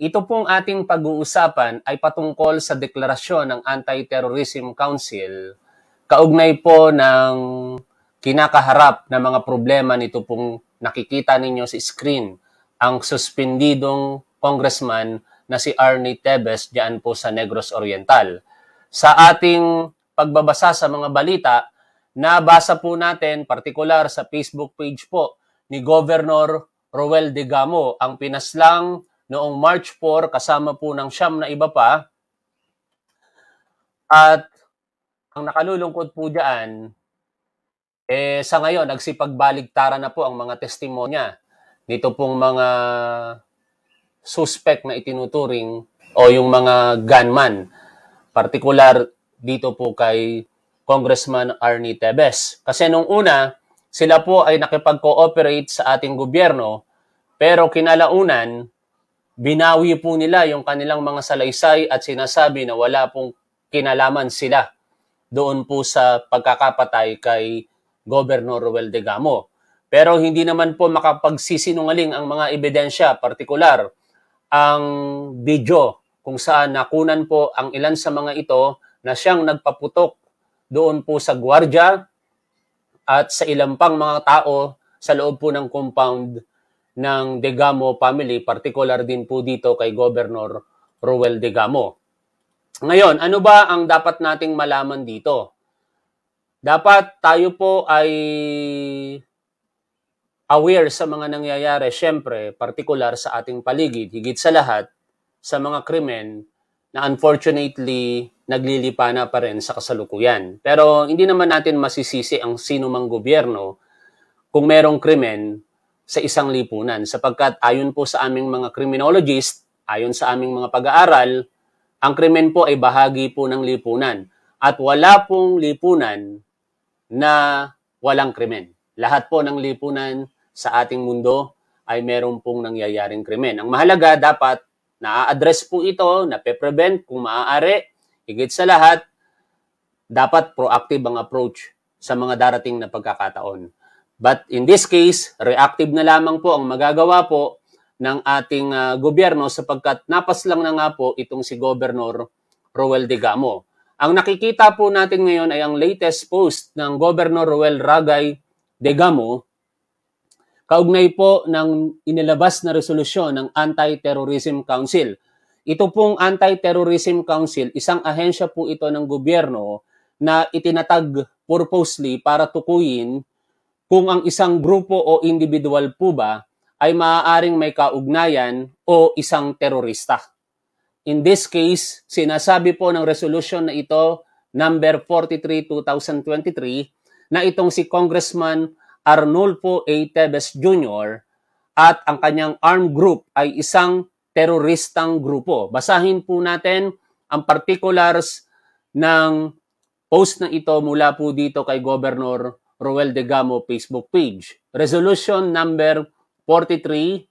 ito pong ating pag-uusapan ay patungkol sa deklarasyon ng Anti-Terrorism Council kaugnay po ng kinakaharap na mga problema nito pong nakikita ninyo sa screen ang suspendidong congressman na si Arnie Tebes diyan po sa Negros Oriental. Sa ating pagbabasa sa mga balita, nabasa po natin partikular sa Facebook page po ni Governor Roel De Gamo ang pinaslang noong March 4 kasama po ng siyam na iba pa. At ang nakalulungkot po diyan eh, sa ngayon, nagsipagbaligtara na po ang mga testimonya nito pong mga suspect na itinuturing o yung mga gunman. Partikular dito po kay Congressman Arnie Tebes. Kasi nung una, sila po ay nakipag-cooperate sa ating gobyerno, pero kinalaunan, binawi po nila yung kanilang mga salaysay at sinasabi na wala pong kinalaman sila doon po sa pagkakapatay kay Governor Ruel de Gamo. Pero hindi naman po makapagsisinungaling ang mga ebidensya, partikular ang video kung saan nakunan po ang ilan sa mga ito na siyang nagpaputok doon po sa gwardya at sa ilang pang mga tao sa loob po ng compound ng Degamo family, particular din po dito kay Governor Ruel Degamo. Ngayon, ano ba ang dapat nating malaman dito? dapat tayo po ay aware sa mga nangyayari, syempre, partikular sa ating paligid, higit sa lahat, sa mga krimen na unfortunately naglilipa na pa rin sa kasalukuyan. Pero hindi naman natin masisisi ang sino mang gobyerno kung merong krimen sa isang lipunan sapagkat ayon po sa aming mga criminologist, ayon sa aming mga pag-aaral, ang krimen po ay bahagi po ng lipunan at wala pong lipunan na walang krimen. Lahat po ng lipunan sa ating mundo ay meron pong nangyayaring krimen. Ang mahalaga, dapat na-address po ito, na prevent kung maaari. Higit sa lahat, dapat proactive ang approach sa mga darating na pagkakataon. But in this case, reactive na lamang po ang magagawa po ng ating uh, gobyerno sapagkat napas lang na nga po itong si Governor Roel de Gamo. Ang nakikita po natin ngayon ay ang latest post ng Governor Roel Ragay de Gamo kaugnay po ng inilabas na resolusyon ng Anti-Terrorism Council. Ito pong Anti-Terrorism Council, isang ahensya po ito ng gobyerno na itinatag purposely para tukuyin kung ang isang grupo o individual po ba ay maaaring may kaugnayan o isang terorista. In this case, sinasabi po ng resolution na ito, number 43-2023, na itong si Congressman Arnulfo A. Tebes Jr. at ang kanyang armed group ay isang teroristang grupo. Basahin po natin ang particulars ng post na ito mula po dito kay Governor Roel De Gamo Facebook page. Resolution number 43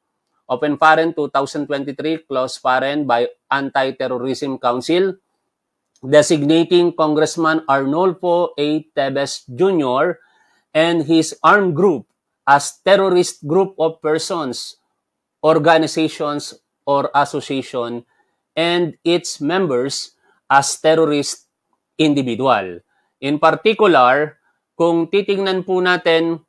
Open Paren 2023, Close Paren by Anti-Terrorism Council, designating Congressman Arnolfo A. Tebes Jr. and his armed group as terrorist group of persons, organizations, or association, and its members as terrorist individual. In particular, kung titingnan po natin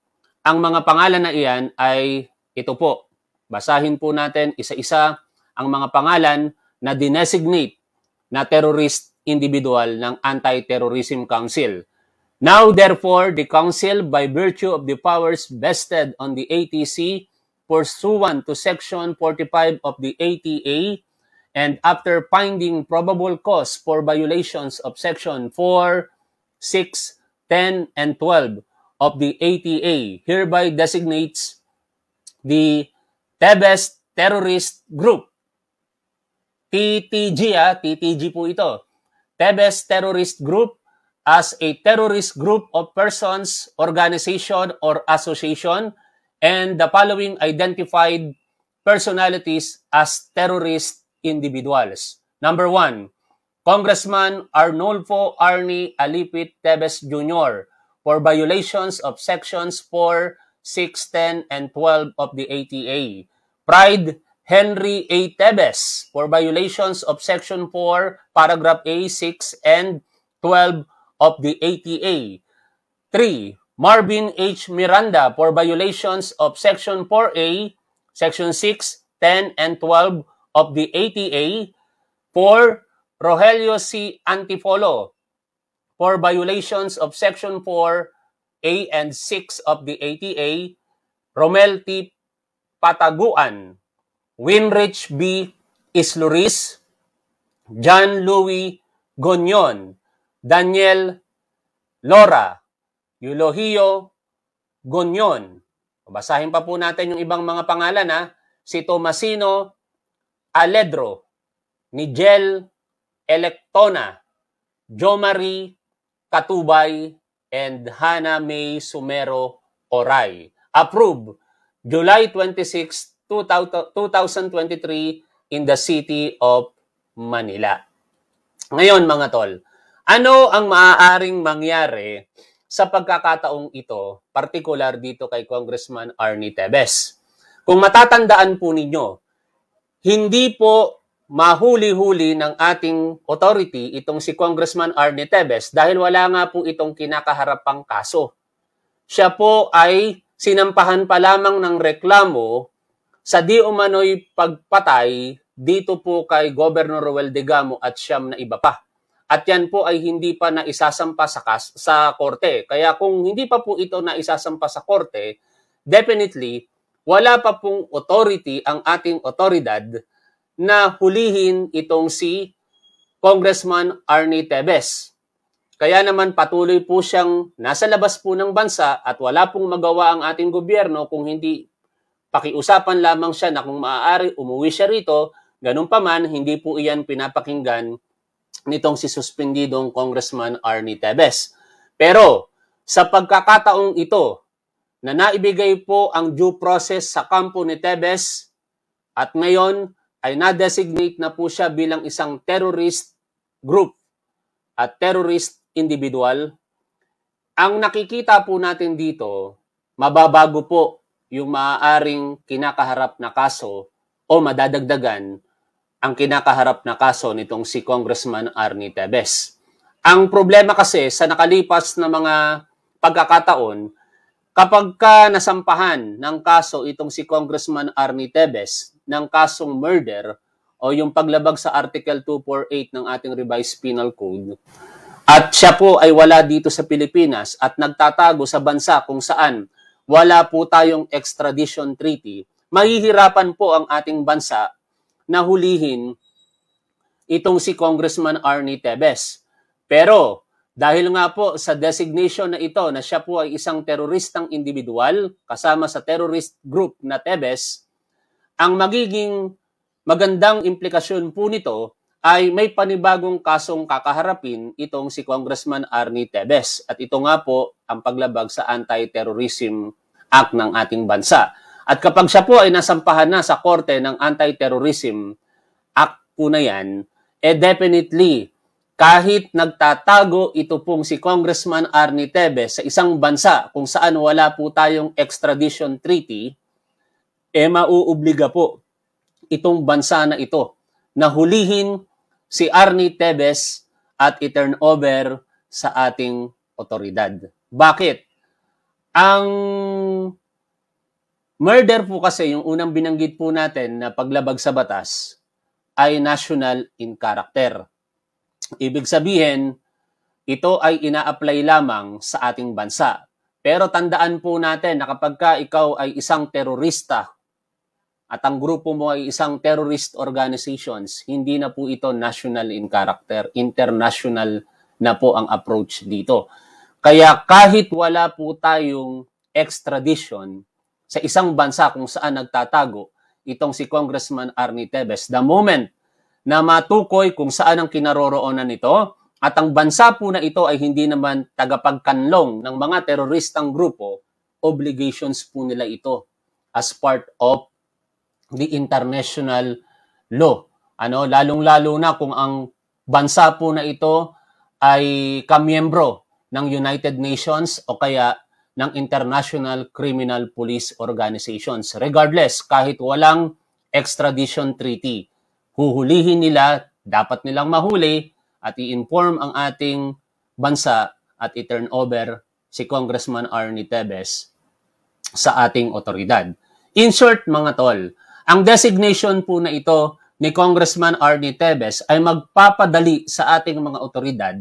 ang mga pangalan na iyan ay ito po, Basahin po natin isa-isa ang mga pangalan na dinesignate na terrorist individual ng Anti-Terrorism Council. Now, therefore, the Council, by virtue of the powers vested on the ATC, pursuant to Section 45 of the ATA, and after finding probable cause for violations of Section 4, 6, 10, and 12 of the ATA, hereby designates the Tebes Terrorist Group. TTG ah, TTG po ito. Tebes Terrorist Group as a terrorist group of persons, organization, or association, and the following identified personalities as terrorist individuals. Number one, Congressman Arnulfo Arnie Alipit Tebes Jr. for violations of sections 4, 6, 10, and 12 of the ATA. Pride, Henry A. Tebes for violations of Section 4, Paragraph A, 6, and 12 of the ATA. 3. Marvin H. Miranda for violations of Section 4A, Section 6, 10, and 12 of the ATA. 4. Rogelio C. Antipolo for violations of Section 4A and 6 of the ATA. Romel T. Pataguan Winrich B. Isluris, John Louis Gonyon, Daniel Lora, Eulogio Gonyon. Basahin pa po natin yung ibang mga pangalan ha. Si Tomasino Aledro, Nigel Electona, Jo Marie Katubay, and Hana May Sumero Oray. Approve July 26, 2023 in the city of Manila. Ngayon mga tol, ano ang maaaring mangyari sa pagkakataong ito, particular dito kay Congressman Arnie Tebes? Kung matatandaan po ninyo, hindi po mahuli-huli ng ating authority itong si Congressman Arnie Tebes dahil wala nga po itong kinakaharapang kaso. Siya po ay sinampahan pa lamang ng reklamo sa di umano'y pagpatay dito po kay Governor Roel Degamo at siyam na iba pa. At yan po ay hindi pa na isasampa sa, kas- sa korte. Kaya kung hindi pa po ito na isasampa sa korte, definitely wala pa pong authority ang ating otoridad na hulihin itong si Congressman Arnie Tebes. Kaya naman patuloy po siyang nasa labas po ng bansa at wala pong magawa ang ating gobyerno kung hindi pakiusapan lamang siya na kung maaari umuwi siya rito, ganun pa man, hindi po iyan pinapakinggan nitong si suspendidong Congressman Arnie Tebes. Pero sa pagkakataong ito na naibigay po ang due process sa kampo ni Tebes at ngayon ay na-designate na po siya bilang isang terrorist group at terrorist individual, ang nakikita po natin dito, mababago po yung maaaring kinakaharap na kaso o madadagdagan ang kinakaharap na kaso nitong si Congressman Arnie Tebes. Ang problema kasi sa nakalipas na mga pagkakataon, kapag ka nasampahan ng kaso itong si Congressman Arnie Tebes ng kasong murder o yung paglabag sa Article 248 ng ating revised penal code, at siya po ay wala dito sa Pilipinas at nagtatago sa bansa kung saan wala po tayong extradition treaty, mahihirapan po ang ating bansa na hulihin itong si Congressman Arnie Tebes. Pero dahil nga po sa designation na ito na siya po ay isang teroristang individual kasama sa terrorist group na Tebes, ang magiging magandang implikasyon po nito ay may panibagong kasong kakaharapin itong si Congressman Arnie Tebes. At ito nga po ang paglabag sa Anti-Terrorism Act ng ating bansa. At kapag siya po ay nasampahan na sa korte ng Anti-Terrorism Act po na yan, eh definitely, kahit nagtatago ito pong si Congressman Arnie Tebes sa isang bansa kung saan wala po tayong extradition treaty, eh mauobliga po itong bansa na ito na hulihin si Arnie Tebes at i-turn over sa ating otoridad. Bakit? Ang murder po kasi, yung unang binanggit po natin na paglabag sa batas, ay national in character. Ibig sabihin, ito ay ina-apply lamang sa ating bansa. Pero tandaan po natin na kapag ka ikaw ay isang terorista at ang grupo mo ay isang terrorist organizations, hindi na po ito national in character, international na po ang approach dito. Kaya kahit wala po tayong extradition sa isang bansa kung saan nagtatago itong si Congressman Arnie Tebes, the moment na matukoy kung saan ang kinaroroonan nito at ang bansa po na ito ay hindi naman tagapagkanlong ng mga teroristang grupo, obligations po nila ito as part of the international law. Ano, lalong-lalo na kung ang bansa po na ito ay kamiyembro ng United Nations o kaya ng International Criminal Police Organizations. Regardless, kahit walang extradition treaty. Huhulihin nila, dapat nilang mahuli at i-inform ang ating bansa at i-turn over si Congressman Arnie Tebes sa ating otoridad. In short, mga tol, ang designation po na ito ni Congressman Arnie Tebes ay magpapadali sa ating mga otoridad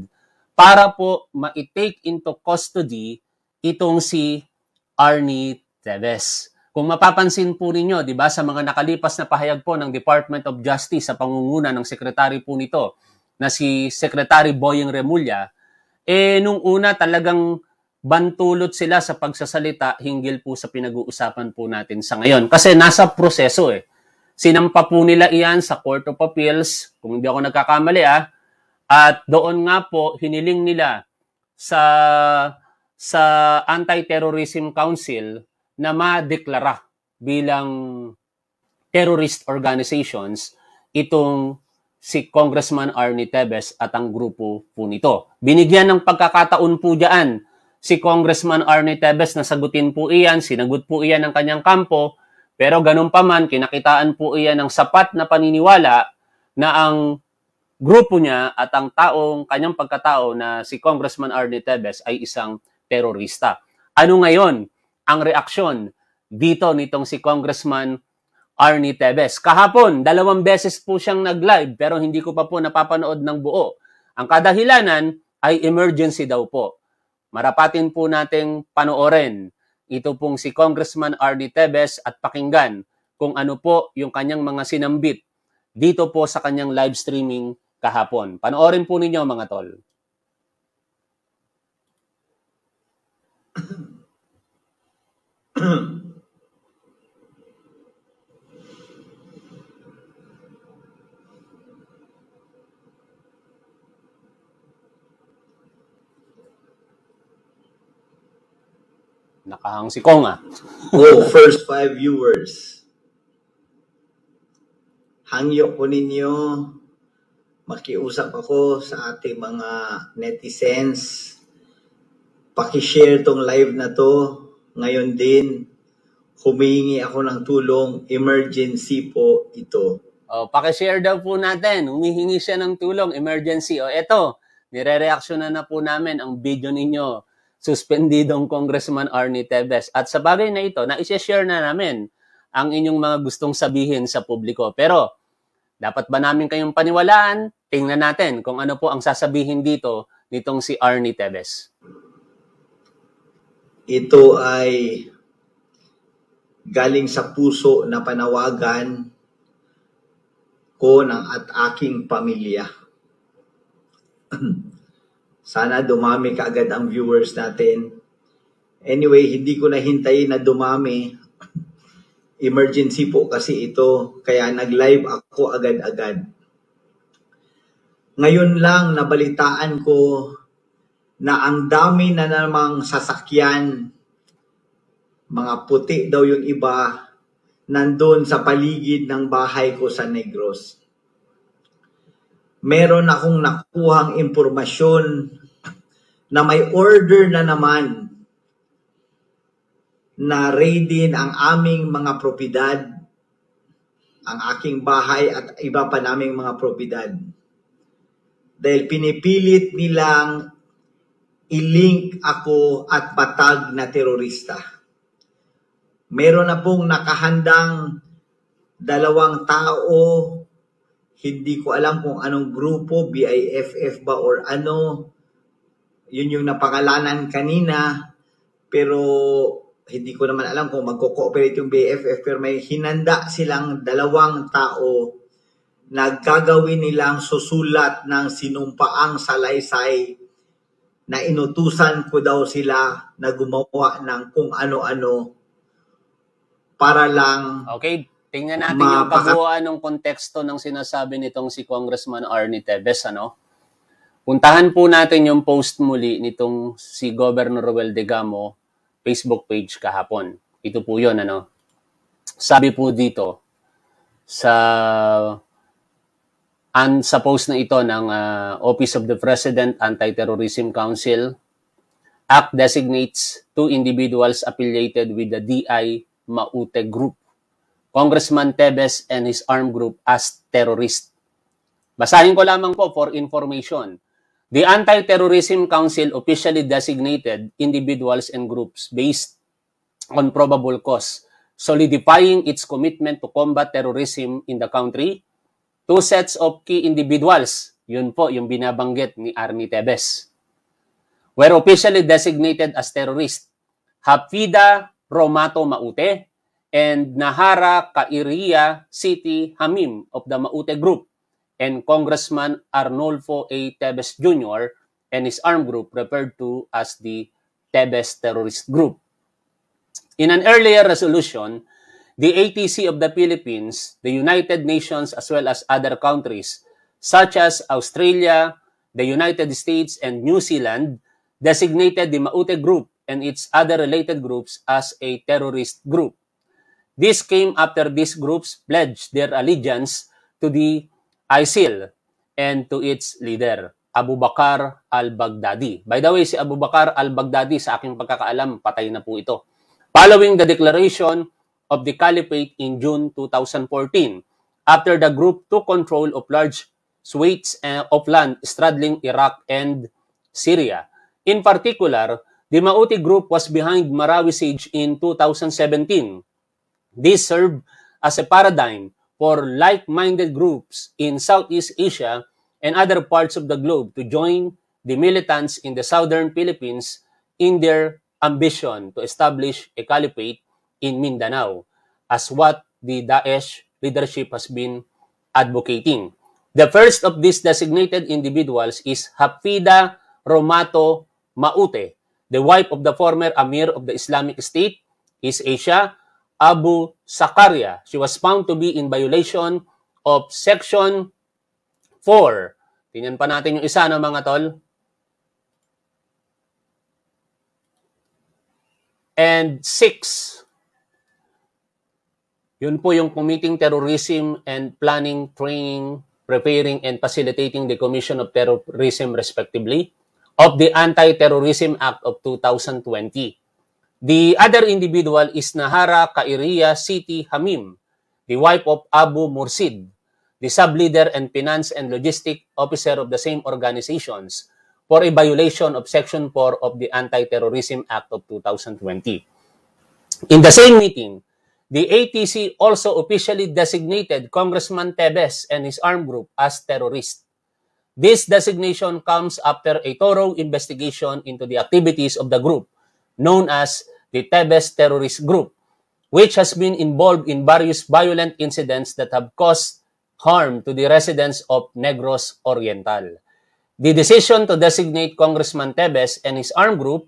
para po ma-take into custody itong si Arnie Tebes. Kung mapapansin po ninyo, 'di ba, sa mga nakalipas na pahayag po ng Department of Justice sa pangunguna ng sekretary po nito na si Secretary Boyeng Remulla, eh nung una talagang bantulot sila sa pagsasalita hinggil po sa pinag-uusapan po natin sa ngayon. Kasi nasa proseso eh. Sinampa po nila iyan sa Court of Appeals, kung hindi ako nagkakamali ah, at doon nga po hiniling nila sa sa Anti-Terrorism Council na madeklara bilang terrorist organizations itong si Congressman Arnie Tebes at ang grupo po nito. Binigyan ng pagkakataon po diyan si Congressman Arnie Tebes na sagutin po iyan, sinagot po iyan ng kanyang kampo, pero ganun pa man, kinakitaan po iyan ng sapat na paniniwala na ang grupo niya at ang taong, kanyang pagkatao na si Congressman Arnie Tebes ay isang terorista. Ano ngayon ang reaksyon dito nitong si Congressman Arnie Tebes. Kahapon, dalawang beses po siyang nag-live pero hindi ko pa po napapanood ng buo. Ang kadahilanan ay emergency daw po. Marapatin po nating panoorin ito pong si Congressman Arnie Tebes at pakinggan kung ano po yung kanyang mga sinambit dito po sa kanyang live streaming kahapon. Panoorin po ninyo mga tol. Nakahang si Kong ah. oh, first five viewers. Hangyo ko ninyo, makiusap ako sa ating mga netizens. Pakishare tong live na to ngayon din, humingi ako ng tulong, emergency po ito. Oh, paki-share daw po natin. Humihingi siya ng tulong, emergency. O oh, eto, nire-reaction na na po namin ang video ninyo. Suspendidong Congressman Arnie Tebes. At sa bagay na ito, na-share na namin ang inyong mga gustong sabihin sa publiko. Pero, dapat ba namin kayong paniwalaan? Tingnan natin kung ano po ang sasabihin dito nitong si Arnie Tebes. Ito ay galing sa puso na panawagan ko ng at aking pamilya. Sana dumami kaagad ang viewers natin. Anyway, hindi ko nahintayin na dumami. Emergency po kasi ito, kaya nag-live ako agad-agad. Ngayon lang nabalitaan ko na ang dami na namang sasakyan, mga puti daw yung iba, nandun sa paligid ng bahay ko sa Negros. Meron akong nakuhang impormasyon na may order na naman na raidin ang aming mga propiedad, ang aking bahay at iba pa naming mga propiedad. Dahil pinipilit nilang ilink ako at patag na terorista. Meron na pong nakahandang dalawang tao, hindi ko alam kung anong grupo, BIFF ba or ano, yun yung napangalanan kanina, pero hindi ko naman alam kung magko-cooperate yung BFF, pero may hinanda silang dalawang tao na gagawin nilang susulat ng sinumpaang salaysay na inutusan ko daw sila na gumawa ng kung ano-ano para lang Okay, tingnan natin yung kabuuan ng konteksto ng sinasabi nitong si Congressman Arnie Tevez, ano? Puntahan po natin yung post muli nitong si Governor Roel Degamo Facebook page kahapon. Ito po yun, ano? Sabi po dito, sa And sa post na ito ng uh, Office of the President Anti-Terrorism Council, Act designates two individuals affiliated with the DI Maute Group Congressman Tebes and his armed group as terrorist. Basahin ko lamang po for information. The Anti-Terrorism Council officially designated individuals and groups based on probable cause, solidifying its commitment to combat terrorism in the country. Two sets of key individuals, yun po yung binabanggit ni Arnie Tebes, were officially designated as terrorists. Hafida Romato Maute and Nahara Kairia City Hamim of the Maute Group and Congressman Arnolfo A. Tebes Jr. and his armed group referred to as the Tebes Terrorist Group. In an earlier resolution, the ATC of the Philippines, the United Nations as well as other countries such as Australia, the United States, and New Zealand designated the Maute Group and its other related groups as a terrorist group. This came after these groups pledged their allegiance to the ISIL and to its leader, Abu Bakr al-Baghdadi. By the way, si Abu Bakr al-Baghdadi, sa aking pagkakaalam, patay na po ito. Following the declaration of the caliphate in June 2014, after the group took control of large swathes eh, of land straddling Iraq and Syria. In particular, the Mauti group was behind Marawi siege in 2017. This served as a paradigm for like-minded groups in Southeast Asia and other parts of the globe to join the militants in the southern Philippines in their ambition to establish a caliphate in Mindanao, as what the Daesh leadership has been advocating. The first of these designated individuals is Hafida Romato Maute, the wife of the former Amir of the Islamic State, East Asia, Abu Sakaria. She was found to be in violation of Section 4. Tingnan pa natin yung isa ng mga tol. And 6. Yun po yung committing terrorism and planning, training, preparing, and facilitating the commission of terrorism respectively of the Anti-Terrorism Act of 2020. The other individual is Nahara Kairia Siti Hamim, the wife of Abu Mursid, the sub-leader and finance and logistic officer of the same organizations for a violation of Section 4 of the Anti-Terrorism Act of 2020. In the same meeting, the ATC also officially designated Congressman Tebes and his armed group as terrorists. This designation comes after a thorough investigation into the activities of the group known as the Tebes Terrorist Group, which has been involved in various violent incidents that have caused harm to the residents of Negros Oriental. The decision to designate Congressman Tebes and his armed group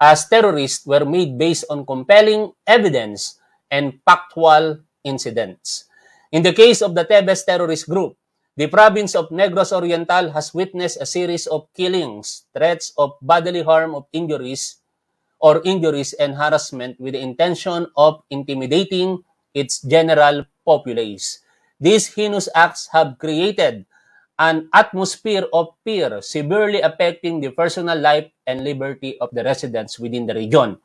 as terrorists were made based on compelling evidence and factual incidents. In the case of the Tebes terrorist group, the province of Negros Oriental has witnessed a series of killings, threats of bodily harm of injuries, or injuries and harassment with the intention of intimidating its general populace. These heinous acts have created an atmosphere of fear severely affecting the personal life and liberty of the residents within the region.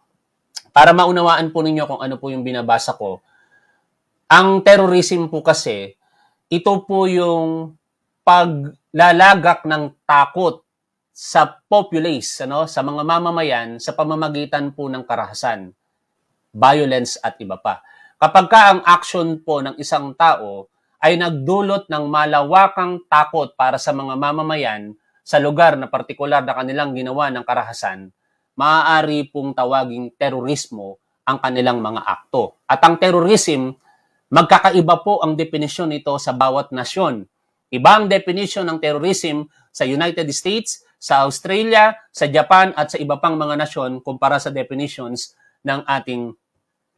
Para maunawaan po ninyo kung ano po yung binabasa ko, ang terrorism po kasi, ito po yung paglalagak ng takot sa populace, ano, sa mga mamamayan sa pamamagitan po ng karahasan, violence at iba pa. Kapag ka ang action po ng isang tao ay nagdulot ng malawakang takot para sa mga mamamayan sa lugar na partikular na kanilang ginawa ng karahasan, maaari pong tawaging terorismo ang kanilang mga akto. At ang terrorism, magkakaiba po ang definisyon nito sa bawat nasyon. Iba ang definition ng terrorism sa United States sa Australia, sa Japan at sa iba pang mga nasyon kumpara sa definitions ng ating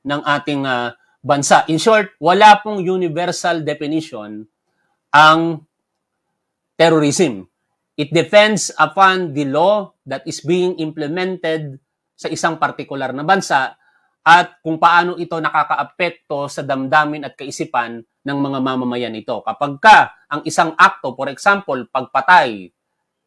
ng ating uh, bansa. In short, wala pong universal definition ang terrorism. It depends upon the law that is being implemented sa isang partikular na bansa at kung paano ito nakakaapekto sa damdamin at kaisipan ng mga mamamayan nito. Kapag ka ang isang akto, for example, pagpatay,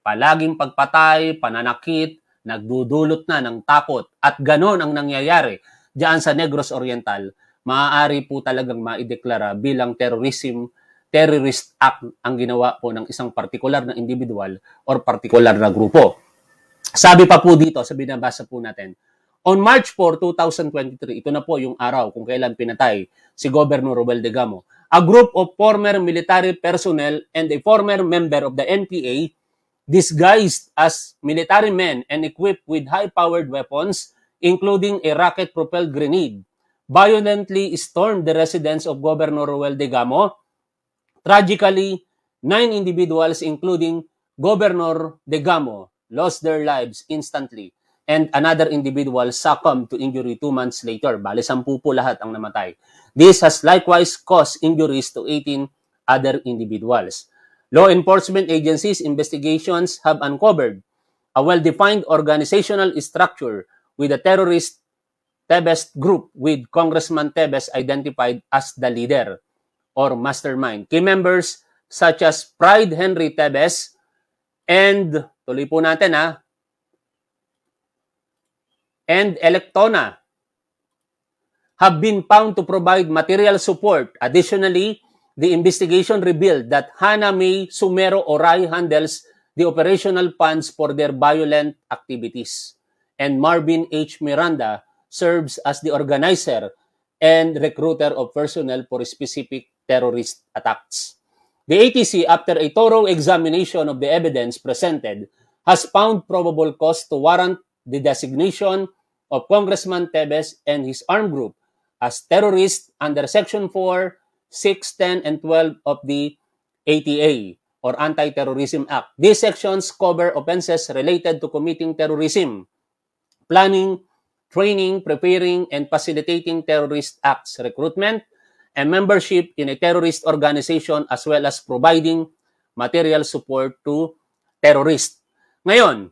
palaging pagpatay, pananakit, nagdudulot na ng takot. At ganon ang nangyayari diyan sa Negros Oriental. maaari po talagang maideklara bilang terrorism terrorist act ang ginawa po ng isang partikular na individual or partikular na grupo. Sabi pa po dito, sa binabasa po natin, On March 4, 2023, ito na po yung araw kung kailan pinatay si Governor Robel de Gamo. A group of former military personnel and a former member of the NPA disguised as military men and equipped with high-powered weapons, including a rocket-propelled grenade, violently stormed the residence of Governor Roel de Gamo. Tragically, nine individuals, including Governor de Gamo, lost their lives instantly and another individual succumbed to injury two months later. Bale, sampu po lahat ang namatay. This has likewise caused injuries to 18 other individuals. Law enforcement agencies' investigations have uncovered a well-defined organizational structure with a terrorist Tebes group with Congressman Tebes identified as the leader or mastermind. Key members such as Pride Henry Tebes and, tuloy po natin ha, and Electona have been found to provide material support. Additionally, the investigation revealed that Hana May Sumero Oray handles the operational funds for their violent activities, and Marvin H. Miranda serves as the organizer and recruiter of personnel for specific terrorist attacks. The ATC, after a thorough examination of the evidence presented, has found probable cause to warrant the designation of Congressman Tebes and his armed group as terrorists under Section 4, 6, 10, and 12 of the ATA or Anti-Terrorism Act. These sections cover offenses related to committing terrorism, planning, training, preparing, and facilitating terrorist acts, recruitment, and membership in a terrorist organization as well as providing material support to terrorists. Ngayon,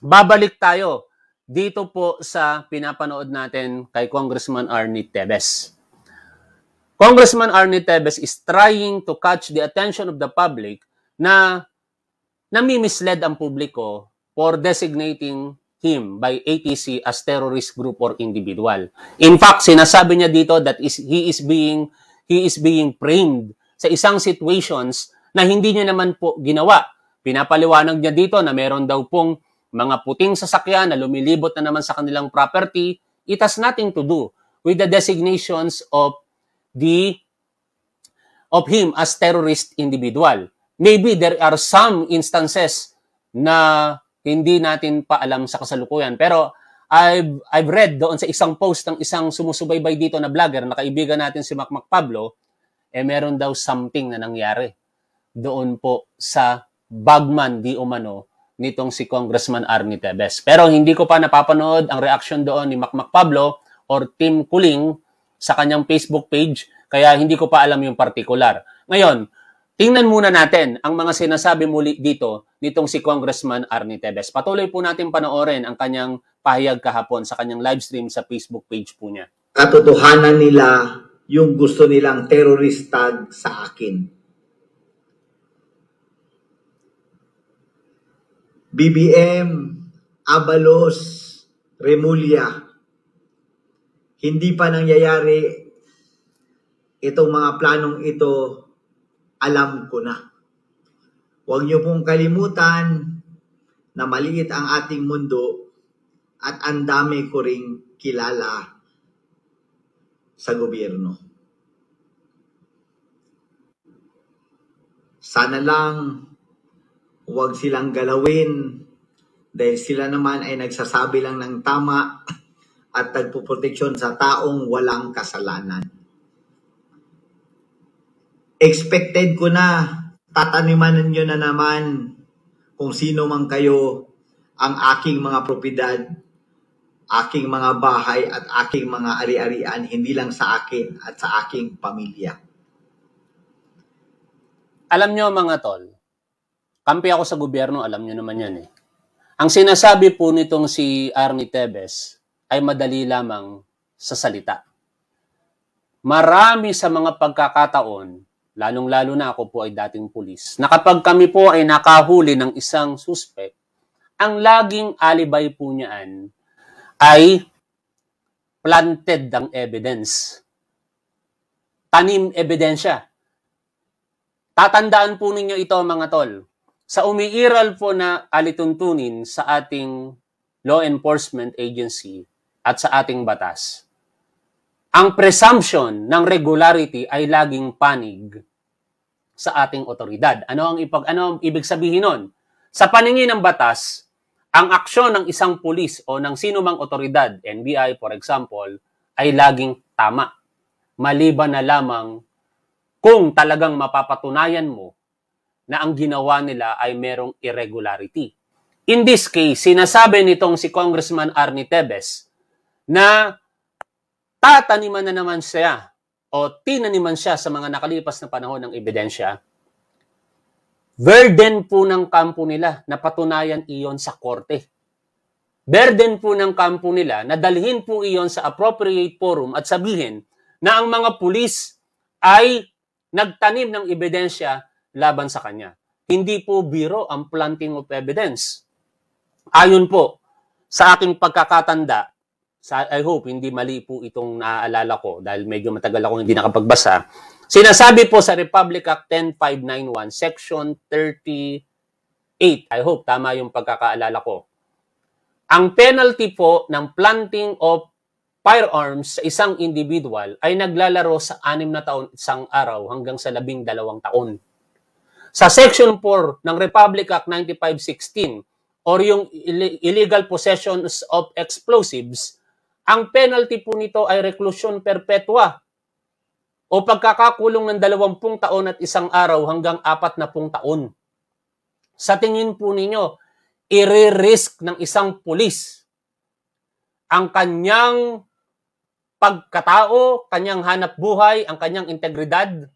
babalik tayo dito po sa pinapanood natin kay Congressman Arnie Tebes. Congressman Arnie Tebes is trying to catch the attention of the public na nami-misled ang publiko for designating him by ATC as terrorist group or individual. In fact, sinasabi niya dito that is, he is being he is being framed sa isang situations na hindi niya naman po ginawa. Pinapaliwanag niya dito na meron daw pong mga puting sasakyan na lumilibot na naman sa kanilang property, it has nothing to do with the designations of the of him as terrorist individual. Maybe there are some instances na hindi natin pa alam sa kasalukuyan. Pero I've, I've read doon sa isang post ng isang sumusubaybay dito na vlogger na kaibigan natin si Mac Pablo, eh meron daw something na nangyari doon po sa Bagman di umano nitong si Congressman Arnie Tebes. Pero hindi ko pa napapanood ang reaction doon ni Macmac Pablo or Tim Kuling sa kanyang Facebook page, kaya hindi ko pa alam yung particular. Ngayon, tingnan muna natin ang mga sinasabi muli dito nitong si Congressman Arnie Tebes. Patuloy po natin panoorin ang kanyang pahayag kahapon sa kanyang live stream sa Facebook page po niya. Katotohanan nila yung gusto nilang terrorist tag sa akin BBM, Abalos, Remulla. Hindi pa nangyayari itong mga planong ito, alam ko na. Huwag niyo pong kalimutan na maliit ang ating mundo at ang dami ko ring kilala sa gobyerno. Sana lang huwag silang galawin dahil sila naman ay nagsasabi lang ng tama at nagpuproteksyon sa taong walang kasalanan. Expected ko na tataniman nyo na naman kung sino man kayo ang aking mga propiedad, aking mga bahay at aking mga ari-arian, hindi lang sa akin at sa aking pamilya. Alam nyo mga tol, Kampi ako sa gobyerno, alam nyo naman yan eh. Ang sinasabi po nitong si Arnie Tebes ay madali lamang sa salita. Marami sa mga pagkakataon, lalong-lalo na ako po ay dating pulis, na kapag kami po ay nakahuli ng isang suspect, ang laging alibay po niyaan ay planted ang evidence. tanim ebidensya. Tatandaan po ninyo ito mga tol. Sa umiiral po na alituntunin sa ating law enforcement agency at sa ating batas, ang presumption ng regularity ay laging panig sa ating otoridad. Ano ang ipag ano ang ibig sabihin nun? Sa paningin ng batas, ang aksyon ng isang pulis o ng sino mang otoridad, NBI for example, ay laging tama. Maliban na lamang kung talagang mapapatunayan mo na ang ginawa nila ay merong irregularity. In this case, sinasabi nitong si Congressman Arnie Tebes na tataniman na naman siya o tinaniman siya sa mga nakalipas na panahon ng ebidensya, burden po ng kampo nila na patunayan iyon sa korte. Burden po ng kampo nila na dalhin po iyon sa appropriate forum at sabihin na ang mga pulis ay nagtanim ng ebidensya laban sa kanya. Hindi po biro ang planting of evidence. Ayon po sa aking pagkakatanda, sa, I hope hindi mali po itong naaalala ko dahil medyo matagal ako hindi nakapagbasa. Sinasabi po sa Republic Act 10591, Section 38. I hope tama yung pagkakaalala ko. Ang penalty po ng planting of firearms sa isang individual ay naglalaro sa anim na taon isang araw hanggang sa labing dalawang taon. Sa Section 4 ng Republic Act 9516 or yung illegal possessions of explosives, ang penalty po nito ay reclusion perpetua o pagkakakulong ng 20 taon at isang araw hanggang 40 taon. Sa tingin po ninyo, i-risk ng isang pulis ang kanyang pagkatao, kanyang hanap buhay, ang kanyang integridad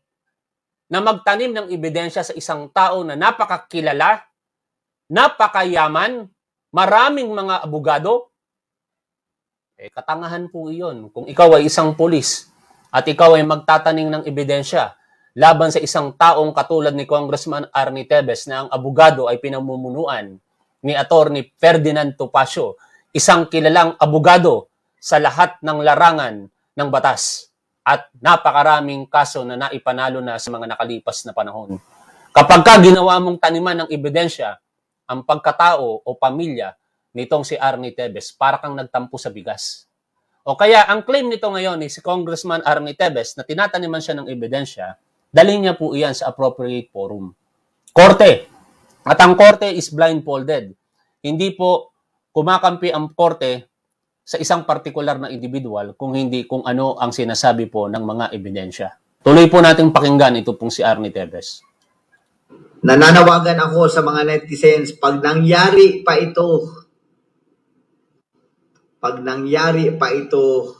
na magtanim ng ebidensya sa isang tao na napakakilala, napakayaman, maraming mga abogado, eh, katangahan po iyon. Kung ikaw ay isang pulis at ikaw ay magtataning ng ebidensya laban sa isang taong katulad ni Congressman Arnie Tebes na ang abogado ay pinamumunuan ni Attorney Ferdinand Topacio, isang kilalang abogado sa lahat ng larangan ng batas at napakaraming kaso na naipanalo na sa mga nakalipas na panahon. Kapag ka ginawa mong taniman ng ebidensya, ang pagkatao o pamilya nitong si Arnie Tebes para kang nagtampo sa bigas. O kaya ang claim nito ngayon ni si Congressman Arnie Tebes na tinataniman siya ng ebidensya, dalhin niya po iyan sa appropriate forum. Korte. At ang korte is blindfolded. Hindi po kumakampi ang korte sa isang partikular na individual kung hindi kung ano ang sinasabi po ng mga ebidensya. Tuloy po nating pakinggan ito pong si Arnie Tebes. Nananawagan ako sa mga netizens, pag nangyari pa ito pag nangyari pa ito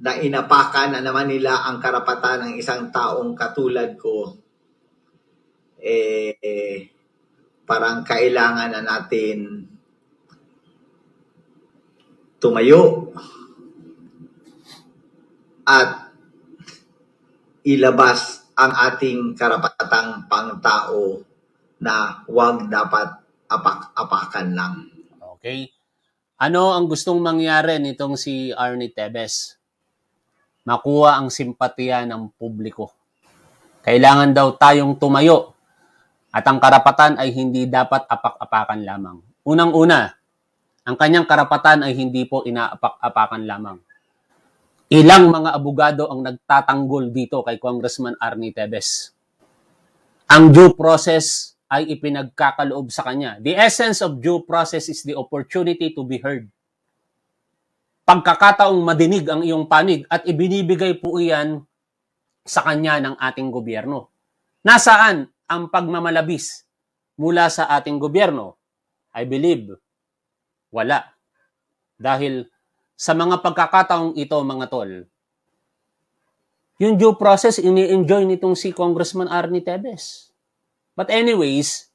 na inapakan na naman nila ang karapatan ng isang taong katulad ko, eh, eh parang kailangan na natin tumayo at ilabas ang ating karapatang pangtao na huwag dapat apak-apakan lang. Okay. Ano ang gustong mangyari nitong si Arnie Tebes? Makuha ang simpatiya ng publiko. Kailangan daw tayong tumayo at ang karapatan ay hindi dapat apak-apakan lamang. Unang-una, ang kanyang karapatan ay hindi po inaapak-apakan lamang. Ilang mga abogado ang nagtatanggol dito kay Congressman Arnie Tebes. Ang due process ay ipinagkakaloob sa kanya. The essence of due process is the opportunity to be heard. Pagkakataong madinig ang iyong panig at ibinibigay po iyan sa kanya ng ating gobyerno. Nasaan ang pagmamalabis mula sa ating gobyerno? I believe, wala. Dahil sa mga pagkakataong ito, mga tol, yung due process, ini-enjoy nitong si Congressman Arnie Tebes But anyways,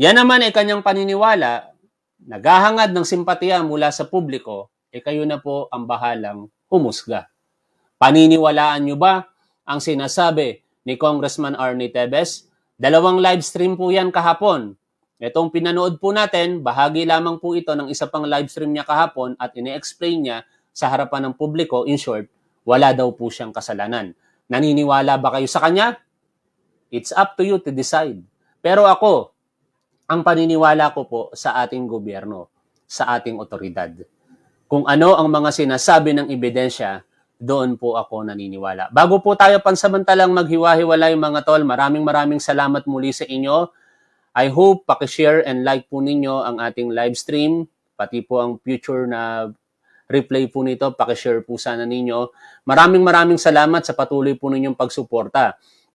yan naman ay kanyang paniniwala, naghahangad ng simpatiya mula sa publiko, eh kayo na po ang bahalang humusga. Paniniwalaan nyo ba ang sinasabi ni Congressman Arnie Tebes? Dalawang live stream po yan kahapon. Itong pinanood po natin, bahagi lamang po ito ng isa pang live stream niya kahapon at ini-explain niya sa harapan ng publiko. In short, wala daw po siyang kasalanan. Naniniwala ba kayo sa kanya? It's up to you to decide. Pero ako, ang paniniwala ko po sa ating gobyerno, sa ating otoridad. Kung ano ang mga sinasabi ng ebidensya, doon po ako naniniwala. Bago po tayo pansamantalang maghiwa-hiwalay mga tol, maraming maraming salamat muli sa inyo. I hope pakishare and like po ninyo ang ating live stream, pati po ang future na replay po nito, pakishare po sana ninyo. Maraming maraming salamat sa patuloy po ninyong pagsuporta.